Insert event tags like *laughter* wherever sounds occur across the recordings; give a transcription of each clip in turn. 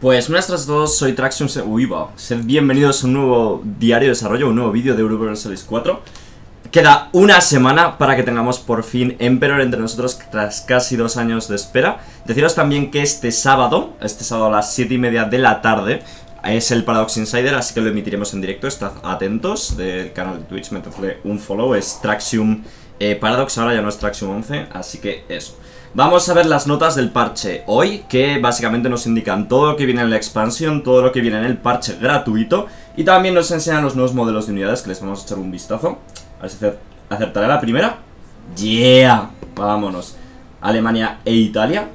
Pues buenas a todos, soy Traction... Uy, va. Sed bienvenidos a un nuevo diario de desarrollo, un nuevo vídeo de Euroversalis 4. Queda una semana para que tengamos por fin Emperor entre nosotros tras casi dos años de espera. Deciros también que este sábado, este sábado a las 7 y media de la tarde, es el Paradox Insider, así que lo emitiremos en directo. Estad atentos del canal de Twitch, metedle un follow. Es Traxium eh, Paradox, ahora ya no es Traxium 11, así que eso. Vamos a ver las notas del parche hoy, que básicamente nos indican todo lo que viene en la expansión, todo lo que viene en el parche gratuito, y también nos enseñan los nuevos modelos de unidades, que les vamos a echar un vistazo. A ver si acertaré la primera. ¡Yeah! Vámonos. Alemania e Italia.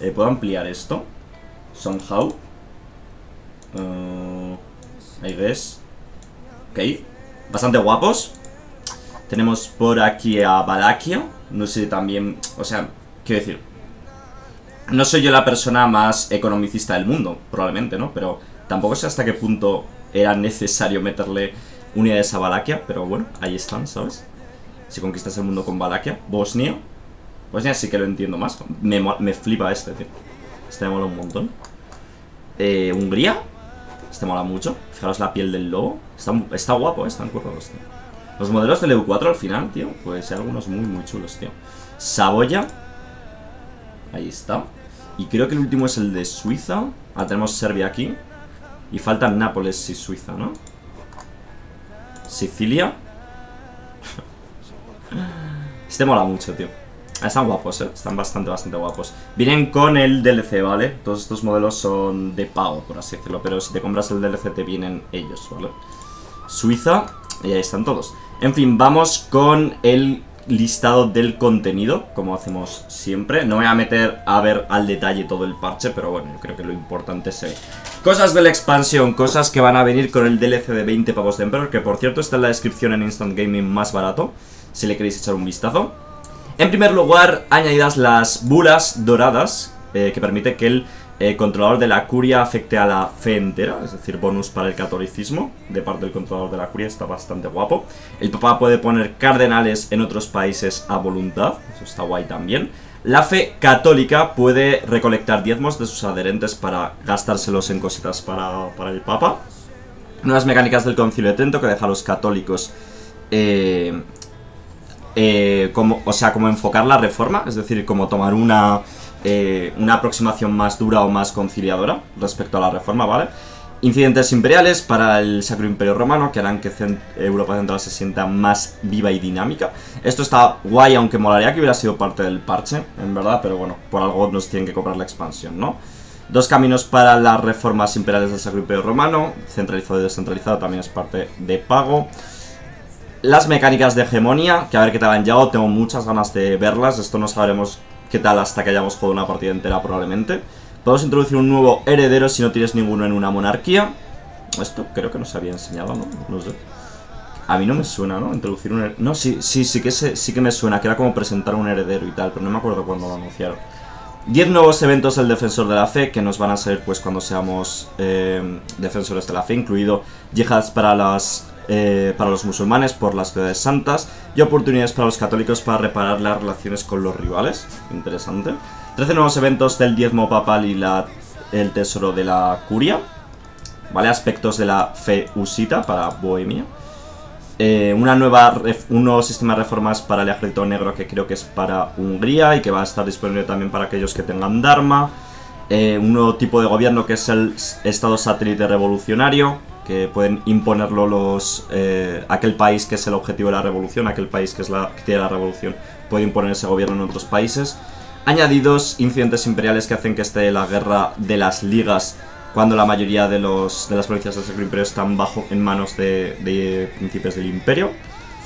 Eh, ¿Puedo ampliar esto? Somehow. Uh, ahí ves. Ok. Bastante guapos. Tenemos por aquí a Valaquia. No sé también... O sea, quiero decir... No soy yo la persona más economicista del mundo, probablemente, ¿no? Pero tampoco sé hasta qué punto era necesario meterle unidades a Valaquia. Pero bueno, ahí están, ¿sabes? Si conquistas el mundo con Valaquia. Bosnia. Bosnia sí que lo entiendo más. Me, me flipa este, tío. Este me mola un montón. Eh, Hungría. Este mola mucho. Fijaros la piel del lobo. Está, está guapo, ¿eh? Están currados, tío. Los modelos del EU4 al final, tío. Pues hay algunos muy, muy chulos, tío. Saboya. Ahí está. Y creo que el último es el de Suiza. Ah, tenemos Serbia aquí. Y faltan Nápoles y Suiza, ¿no? Sicilia. *laughs* este mola mucho, tío. Están guapos, ¿eh? Están bastante, bastante guapos. Vienen con el DLC, ¿vale? Todos estos modelos son de pago, por así decirlo. Pero si te compras el DLC te vienen ellos, ¿vale? Suiza. Y ahí están todos. En fin, vamos con el listado del contenido, como hacemos siempre. No voy a meter a ver al detalle todo el parche, pero bueno, yo creo que lo importante es eh, cosas de la expansión, cosas que van a venir con el DLC de 20 pavos de Emperor, que por cierto está en la descripción en Instant Gaming más barato, si le queréis echar un vistazo. En primer lugar, añadidas las bulas doradas, eh, que permite que el eh, controlador de la curia afecte a la fe entera, es decir, bonus para el catolicismo de parte del controlador de la curia, está bastante guapo. El papá puede poner cardenales en otros países a voluntad, eso está guay también. La fe católica puede recolectar diezmos de sus adherentes para gastárselos en cositas para, para el papa. Nuevas mecánicas del concilio de Trento que deja a los católicos... Eh, eh, como, o sea, como enfocar la reforma, es decir, como tomar una eh, una aproximación más dura o más conciliadora respecto a la reforma, ¿vale? Incidentes imperiales para el Sacro Imperio Romano que harán que Europa Central se sienta más viva y dinámica. Esto está guay, aunque molaría que hubiera sido parte del parche, en verdad, pero bueno, por algo nos tienen que cobrar la expansión, ¿no? Dos caminos para las reformas imperiales del Sacro Imperio Romano, centralizado y descentralizado también es parte de pago. Las mecánicas de hegemonía, que a ver qué tal han llegado, tengo muchas ganas de verlas, esto no sabremos qué tal hasta que hayamos jugado una partida entera probablemente. Podemos introducir un nuevo heredero si no tienes ninguno en una monarquía. Esto creo que nos había enseñado, ¿no? No sé. A mí no me suena, ¿no? Introducir un No, sí, sí, sí que, sí que me suena, que era como presentar un heredero y tal, pero no me acuerdo cuándo lo anunciaron. 10 nuevos eventos del Defensor de la Fe que nos van a salir pues cuando seamos eh, defensores de la fe, incluido yihads para las eh, para los musulmanes por las ciudades santas y oportunidades para los católicos para reparar las relaciones con los rivales. Interesante. 13 nuevos eventos del diezmo papal y la, el tesoro de la curia. ¿Vale? Aspectos de la fe usita para Bohemia. Eh, una nueva, un nuevo sistema de reformas para el ejército negro que creo que es para Hungría y que va a estar disponible también para aquellos que tengan Dharma. Eh, un nuevo tipo de gobierno que es el Estado satélite revolucionario que pueden imponerlo los eh, aquel país que es el objetivo de la revolución, aquel país que es la que tiene la revolución, puede imponer ese gobierno en otros países. Añadidos incidentes imperiales que hacen que esté la guerra de las ligas cuando la mayoría de, los, de las provincias del Sacro Imperio están bajo en manos de, de príncipes del imperio,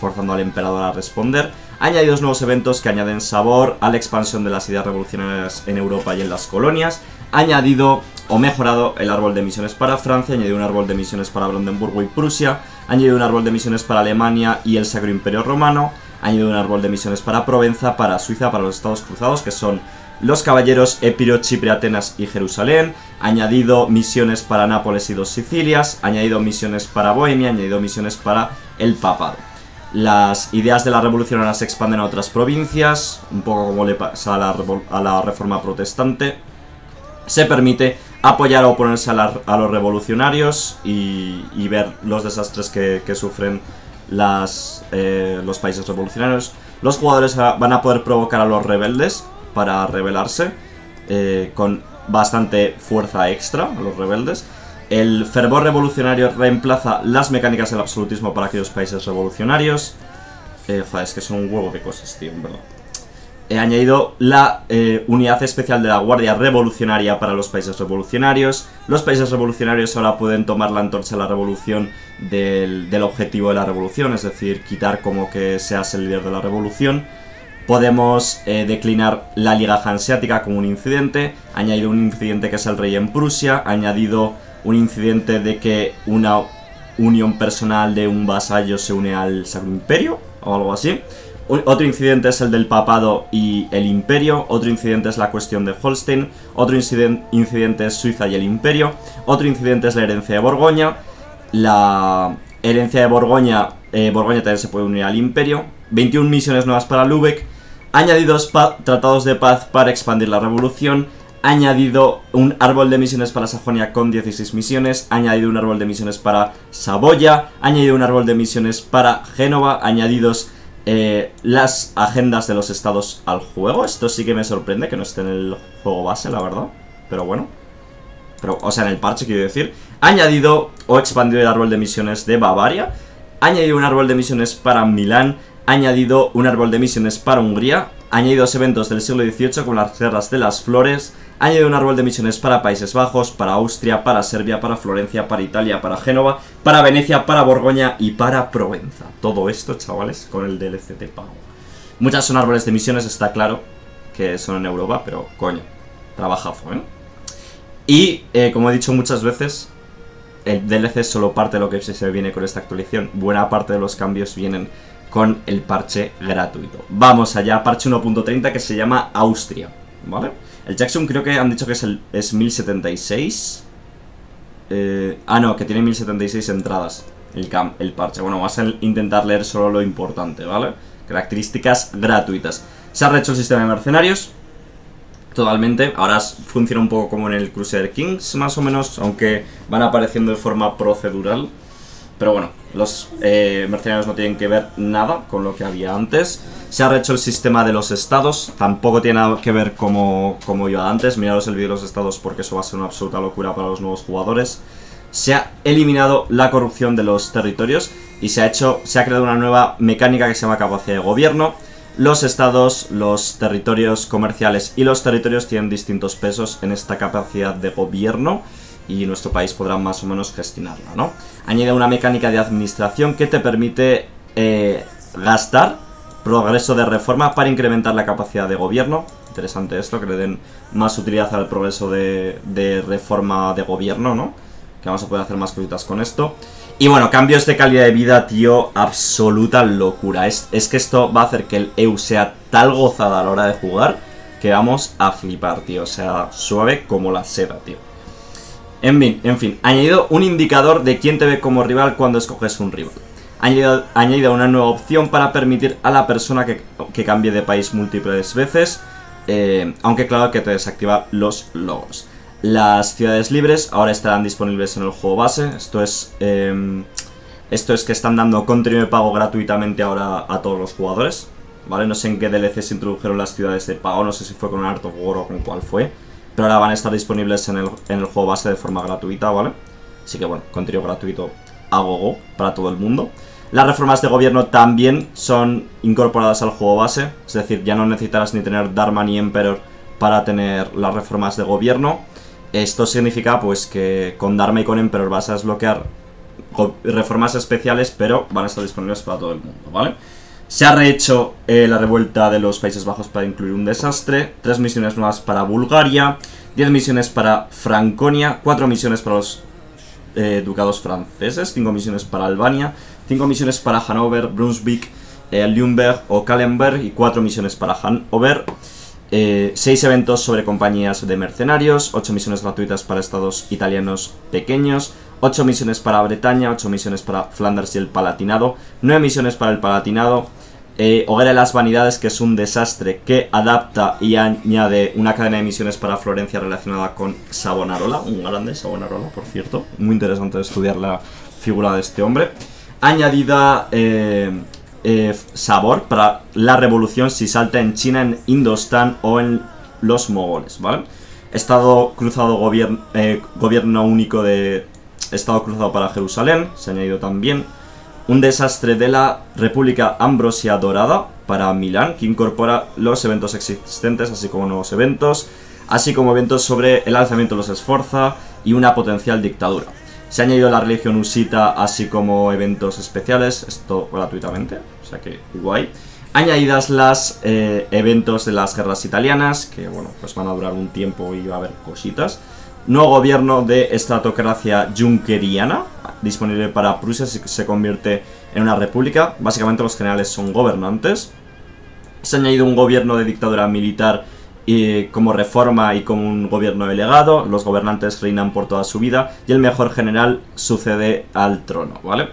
forzando al emperador a responder. Añadidos nuevos eventos que añaden sabor a la expansión de las ideas revolucionarias en Europa y en las colonias. Añadido o mejorado el árbol de misiones para Francia, añadido un árbol de misiones para Brandenburgo y Prusia, añadido un árbol de misiones para Alemania y el Sacro Imperio Romano, añadido un árbol de misiones para Provenza, para Suiza, para los Estados Cruzados, que son los caballeros Epiro, Chipre, Atenas y Jerusalén, añadido misiones para Nápoles y dos Sicilias, añadido misiones para Bohemia, añadido misiones para el Papado. Las ideas de la revolución ahora se expanden a otras provincias, un poco como le pasa a la, a la reforma protestante. Se permite apoyar o oponerse a, los revolucionarios y, ver los desastres que, sufren eh, los países revolucionarios. Los jugadores van a poder provocar a los rebeldes para rebelarse eh, con bastante fuerza extra a los rebeldes. El fervor revolucionario reemplaza las mecánicas del absolutismo para aquellos países revolucionarios. Eh, es que son un huevo de cosas, tío, en verdad he añadido la eh, unidad especial de la Guardia Revolucionaria para los países revolucionarios. Los países revolucionarios ahora pueden tomar la antorcha de la revolución del, objetivo de la revolución, es decir, quitar como que seas el líder de la revolución. Podemos eh, declinar la Liga Hanseática como un incidente, añadido un incidente que es el rey en Prusia, añadido un incidente de que una unión personal de un vasallo se une al Sacro Imperio, o algo así. Otro incidente es el del papado y el imperio, otro incidente es la cuestión de Holstein, otro incidente es Suiza y el imperio, otro incidente es la herencia de Borgoña, la herencia de Borgoña, eh, Borgoña también se puede unir al imperio, 21 misiones nuevas para Lübeck, añadidos tratados de paz para expandir la revolución, añadido un árbol de misiones para Sajonia con 16 misiones, añadido un árbol de misiones para Saboya, añadido un árbol de misiones para Génova, añadidos eh, las agendas de los estados al juego. Esto sí que me sorprende que no esté en el juego base, la verdad. Pero bueno. Pero, o sea, en el parche quiero decir. Añadido o expandido el árbol de misiones de Bavaria. Añadido un árbol de misiones para Milán. Añadido un árbol de misiones para Hungría. Añadidos eventos del siglo XVIII con las guerras de las flores añade un árbol de misiones para Países Bajos, para Austria, para Serbia, para Florencia, para Italia, para Génova, para Venecia, para Borgoña y para Provenza. Todo esto, chavales, con el DLC de pago. Muchas son árboles de misiones, está claro que son en Europa, pero coño, trabajazo, ¿eh? Y, eh, como he dicho muchas veces, el DLC es solo parte de lo que se viene con esta actualización. Buena parte de los cambios vienen con el parche gratuito. Vamos allá, parche 1.30 que se llama Austria, ¿vale? El Jackson creo que han dicho que es, el, es 1076. Eh, ah, no, que tiene 1076 entradas el, cam, el parche. Bueno, vamos a intentar leer solo lo importante, ¿vale? Características gratuitas. Se ha rehecho el sistema de mercenarios. Totalmente. Ahora funciona un poco como en el Crusader Kings, más o menos, aunque van apareciendo de forma procedural. Pero bueno, los eh, mercenarios no tienen que ver nada con lo que había antes. Se ha rehecho el sistema de los estados, tampoco tiene nada que ver como, como iba antes. Miraros el vídeo de los estados porque eso va a ser una absoluta locura para los nuevos jugadores. Se ha eliminado la corrupción de los territorios y se ha, hecho, se ha creado una nueva mecánica que se llama capacidad de gobierno. Los estados, los territorios comerciales y los territorios tienen distintos pesos en esta capacidad de gobierno y nuestro país podrá más o menos gestionarla, ¿no? Añade una mecánica de administración que te permite eh, gastar progreso de reforma para incrementar la capacidad de gobierno. Interesante esto, que le den más utilidad al progreso de, reforma de gobierno, ¿no? Que vamos a poder hacer más cositas con esto. Y bueno, cambios de calidad de vida, tío, absoluta locura. Es, es que esto va a hacer que el EU sea tal gozada a la hora de jugar que vamos a flipar, tío. O sea, suave como la seda, tío. En fin, añadido un indicador de quién te ve como rival cuando escoges un rival. Añadido, añadido una nueva opción para permitir a la persona que, cambie de país múltiples veces, eh, aunque claro que te desactiva los logos. Las ciudades libres ahora estarán disponibles en el juego base, esto es... Em, esto es que están dando contenido de pago gratuitamente ahora a todos los jugadores, ¿vale? No sé en qué DLC se introdujeron las ciudades de pago, no sé si fue con Art of War o con cuál fue, pero ahora van a estar disponibles en el, en el juego base de forma gratuita, ¿vale? Así que bueno, contenido gratuito a gogo para todo el mundo. Las reformas de gobierno también son incorporadas al juego base, es decir, ya no necesitarás ni tener Dharma ni Emperor para tener las reformas de gobierno. Esto significa pues que con Dharma y con Emperor vas a desbloquear reformas especiales, pero van a estar disponibles para todo el mundo, ¿vale? Se ha rehecho eh, la revuelta de los Países Bajos para incluir un desastre, tres misiones nuevas para Bulgaria, 10 misiones para Franconia, 4 misiones para los eh, ducados franceses, 5 misiones para Albania, 5 misiones para Hannover, Brunswick, eh, Lüneburg o Kallenberg y 4 misiones para Hannover. 6 eventos sobre compañías de mercenarios, 8 misiones gratuitas para estados italianos pequeños, 8 misiones para Bretaña, 8 misiones para Flanders y el Palatinado, 9 misiones para el Palatinado, Eh, Hoguera de las Vanidades, que es un desastre que adapta y añade una cadena de misiones para Florencia relacionada con Savonarola, un grande Savonarola, por cierto. Muy interesante estudiar la figura de este hombre. Añadida eh, eh, sabor para la revolución si salta en China, en Indostán o en los mogoles, ¿vale? Estado cruzado eh, gobierno único de Estado cruzado para Jerusalén, se ha añadido también. Un desastre de la República Ambrosia Dorada para Milán, que incorpora los eventos existentes, así como nuevos eventos, así como eventos sobre el alzamiento de los Esforza y una potencial dictadura. Se ha añadido la religión usita, así como eventos especiales, esto gratuitamente, o sea que guay. Añadidas las eh, eventos de las guerras italianas, que bueno, pues van a durar un tiempo y va a haber cositas. Nuevo gobierno de estratocracia junkeriana, disponible para Prusia si se convierte en una república. Básicamente los generales son gobernantes. Se ha añadido un gobierno de dictadura militar y como reforma y como un gobierno delegado, los gobernantes reinan por toda su vida y el mejor general sucede al trono, ¿vale?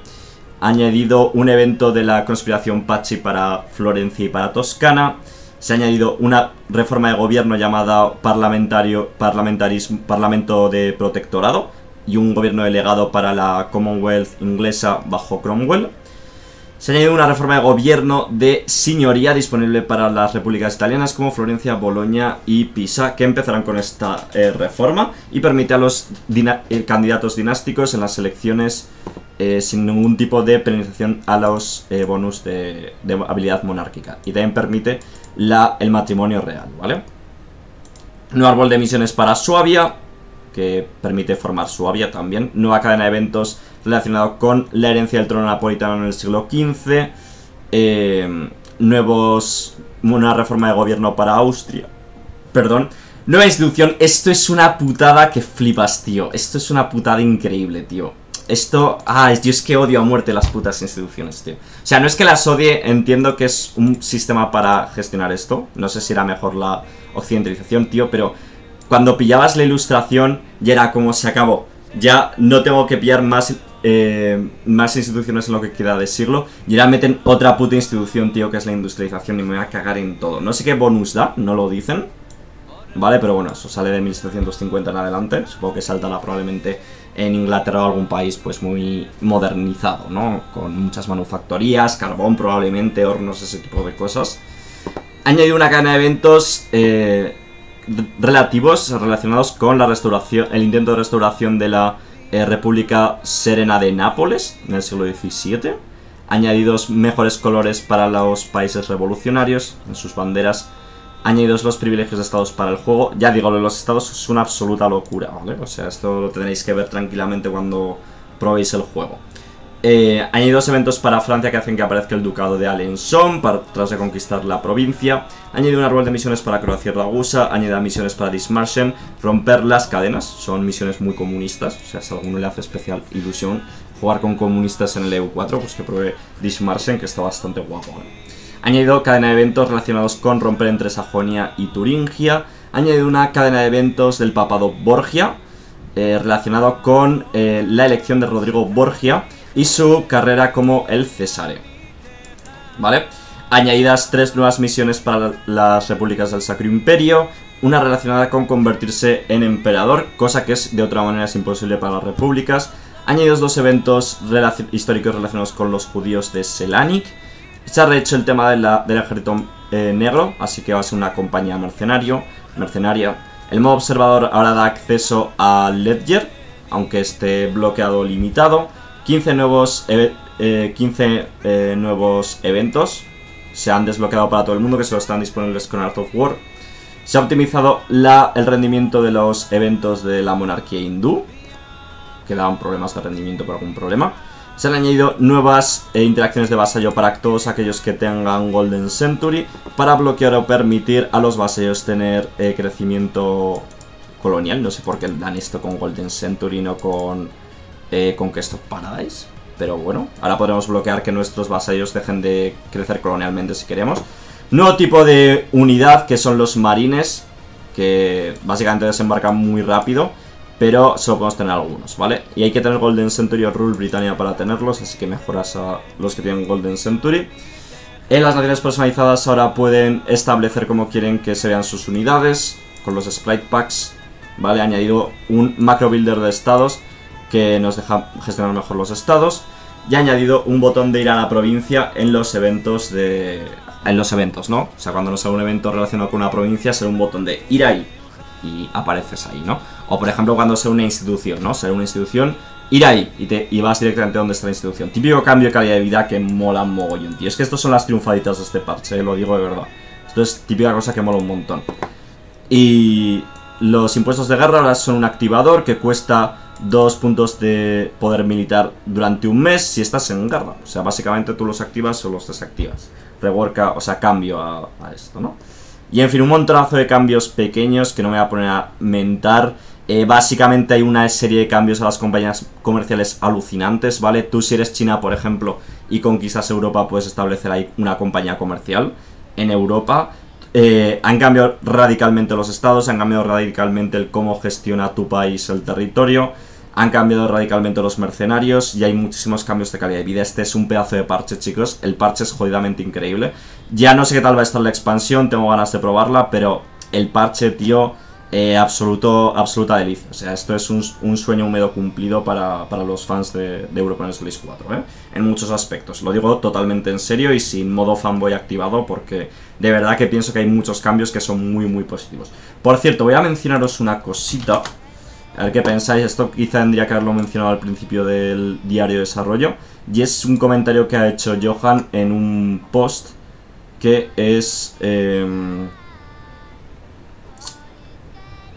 Ha añadido un evento de la conspiración Pachi para Florencia y para Toscana. Se ha añadido una reforma de gobierno llamada parlamentario, Parlamento de Protectorado y un gobierno delegado para la Commonwealth inglesa bajo Cromwell. Se ha añadido una reforma de gobierno de señoría disponible para las repúblicas italianas como Florencia, Bolonia y Pisa, que empezarán con esta eh, reforma y permite a los eh, candidatos dinásticos en las elecciones eh, sin ningún tipo de penalización a los bonus de, habilidad monárquica. Y también permite la, el matrimonio real, ¿vale? Nuevo árbol de misiones para Suabia, que permite formar Suabia también. Nueva cadena de eventos relacionado con la herencia del trono napolitano en el siglo XV. Eh, nuevos. Una reforma de gobierno para Austria. Perdón. Nueva institución. Esto es una putada que flipas, tío. Esto es una putada increíble, tío. Esto... Ah, yo es que odio a muerte las putas instituciones, tío. O sea, no es que las odie, entiendo que es un sistema para gestionar esto. No sé si era mejor la occidentalización, tío, pero cuando pillabas la ilustración ya era como se acabó. Ya no tengo que pillar más eh, más instituciones en lo que queda de siglo. Y ahora meten otra puta institución, tío, que es la industrialización y me voy a cagar en todo. No sé qué bonus da, no lo dicen. Vale, pero bueno, eso sale de 1750 en adelante. Supongo que saltará probablemente en Inglaterra o algún país pues muy modernizado, ¿no? Con muchas manufactorías, carbón probablemente, hornos, ese tipo de cosas. Añadido una cadena de eventos eh, relativos, relacionados con la restauración, el intento de restauración de la eh, República Serena de Nápoles en el siglo XVII. Añadidos mejores colores para los países revolucionarios en sus banderas. Añadidos los privilegios de estados para el juego. Ya digo, los estados es una absoluta locura, ¿vale? O sea, esto lo tendréis que ver tranquilamente cuando probéis el juego. Eh, añadidos eventos para Francia que hacen que aparezca el ducado de Alençon para, tras de conquistar la provincia. Añadido un árbol de misiones para Croacia y Ragusa. Añadida misiones para Dismarsen. Romper las cadenas. Son misiones muy comunistas. O sea, si a alguno le hace especial ilusión jugar con comunistas en el EU4, pues que pruebe Dismarsen, que está bastante guapo. Añadido cadena de eventos relacionados con romper entre Sajonia y Turingia. Añadido una cadena de eventos del papado Borgia. Eh, relacionado con eh, la elección de Rodrigo Borgia y su carrera como el Cesare. ¿Vale? Añadidas tres nuevas misiones para las repúblicas del Sacro Imperio, una relacionada con convertirse en emperador, cosa que es de otra manera es imposible para las repúblicas. Añadidos dos eventos históricos relacionados con los judíos de Selanik. Se ha rehecho el tema del ejército eh, negro, así que va a ser una compañía mercenario, mercenaria. El modo observador ahora da acceso a Ledger, aunque esté bloqueado limitado. 15 nuevos, 15 eh, eh, nuevos eventos se han desbloqueado para todo el mundo que solo están disponibles con Art of War. Se ha optimizado el rendimiento de los eventos de la monarquía hindú, que daban problemas de rendimiento por algún problema. Se han añadido nuevas eh, interacciones de vasallo para todos aquellos que tengan Golden Century para bloquear o permitir a los vasallos tener crecimiento colonial. No sé por qué dan esto con Golden Century, no con eh, Conquest of Paradise. Pero bueno, ahora podremos bloquear que nuestros vasallos dejen de crecer colonialmente si queremos. Nuevo tipo de unidad que son los marines, que básicamente desembarcan muy rápido, pero solo podemos tener algunos, ¿vale? Y hay que tener Golden Century o Rule Britannia para tenerlos, así que mejoras a los que tienen Golden Century. En las naciones personalizadas ahora pueden establecer como quieren que se vean sus unidades, con los sprite packs, ¿vale? Ha añadido un macro builder de estados que nos deja gestionar mejor los estados y ha añadido un botón de ir a la provincia en los eventos de... En los eventos, ¿no? O sea, cuando nos sale un evento relacionado con una provincia, será un botón de ir ahí y apareces ahí, ¿no? O por ejemplo cuando sea una institución, ¿no? Será una institución, ir ahí y, te, y vas directamente a donde está la institución. Típico cambio de calidad de vida que mola mogollón, tío. Es que estos son las triunfaditas de este parche, ¿eh? lo digo de verdad. Esto es típica cosa que mola un montón. Y los impuestos de guerra ahora son un activador que cuesta dos puntos de poder militar durante un mes si estás en guerra. O sea, básicamente tú los activas o los desactivas. Reworka, o sea, cambio a, esto, ¿no? Y en fin, un montonazo de cambios pequeños que no me voy a poner a mentar. Eh, básicamente hay una serie de cambios a las compañías comerciales alucinantes, ¿vale? Tú si eres China, por ejemplo, y conquistas Europa, puedes establecer ahí una compañía comercial en Europa. Eh, han cambiado radicalmente los estados, han cambiado radicalmente el cómo gestiona tu país el territorio. Han cambiado radicalmente los mercenarios y hay muchísimos cambios de calidad de vida. Este es un pedazo de parche, chicos. El parche es jodidamente increíble. Ya no sé qué tal va a estar la expansión, tengo ganas de probarla, pero el parche, tío, eh, absoluto, absoluta delicia. O sea, esto es un, sueño húmedo cumplido para, los fans de, de Europa 4, ¿eh? En muchos aspectos. Lo digo totalmente en serio y sin modo fanboy activado porque de verdad que pienso que hay muchos cambios que son muy, muy positivos. Por cierto, voy a mencionaros una cosita a ver qué pensáis, esto quizá tendría que haberlo mencionado al principio del diario de desarrollo. Y es un comentario que ha hecho Johan en un post que es... Em,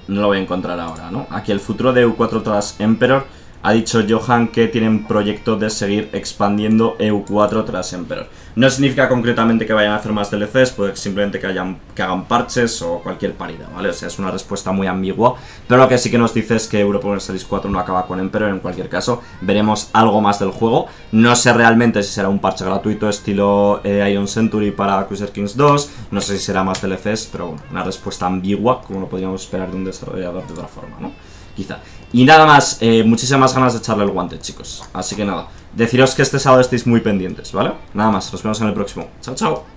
no lo voy a encontrar ahora, ¿no? Aquí el futuro de EU4 tras Emperor ha dicho Johan que tienen proyecto de seguir expandiendo EU4 tras Emperor. No significa concretamente que vayan a hacer más DLCs, puede simplemente que, hayan, que hagan parches o cualquier parida, ¿vale? O sea, es una respuesta muy ambigua, pero lo que sí que nos dice es que Europa Universalis 4 no acaba con Emperor, en cualquier caso veremos algo más del juego. No sé realmente si será un parche gratuito estilo eh, Iron Century para Cruiser Kings 2, no sé si será más DLCs, pero bueno, una respuesta ambigua, como lo podríamos esperar de un desarrollador de otra forma, ¿no? Quizá. Y nada más, eh, muchísimas ganas de echarle el guante, chicos. Así que nada, deciros que este sábado estéis muy pendientes, ¿vale? Nada más, nos vemos en el próximo. Chao, chao.